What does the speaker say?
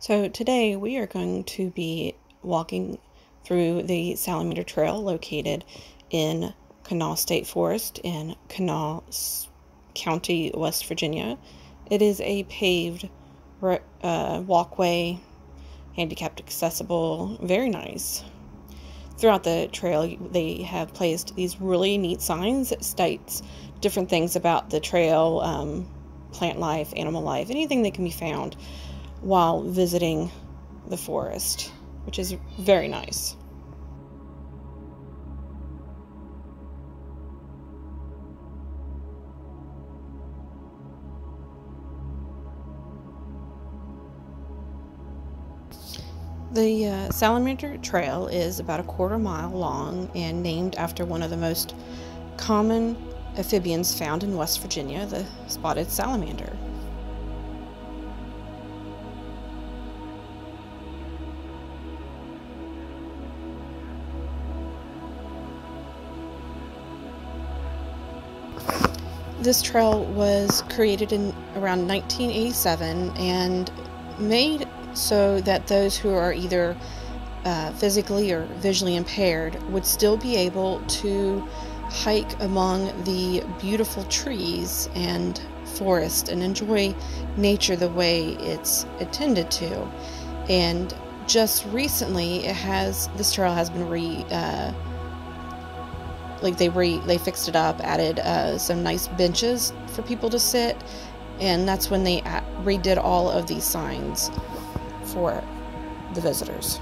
So today we are going to be walking through the Salamander Trail located in Kanawha State Forest in Kanawha County, West Virginia. It is a paved uh, walkway, handicapped accessible, very nice. Throughout the trail, they have placed these really neat signs that states different things about the trail, um, plant life, animal life, anything that can be found while visiting the forest, which is very nice. The uh, Salamander Trail is about a quarter mile long and named after one of the most common amphibians found in West Virginia, the spotted salamander. This trail was created in around 1987 and made so that those who are either uh, physically or visually impaired would still be able to hike among the beautiful trees and forest and enjoy nature the way it's intended to. And just recently, it has this trail has been re uh, like they re they fixed it up, added uh, some nice benches for people to sit, and that's when they redid all of these signs for the visitors.